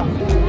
了。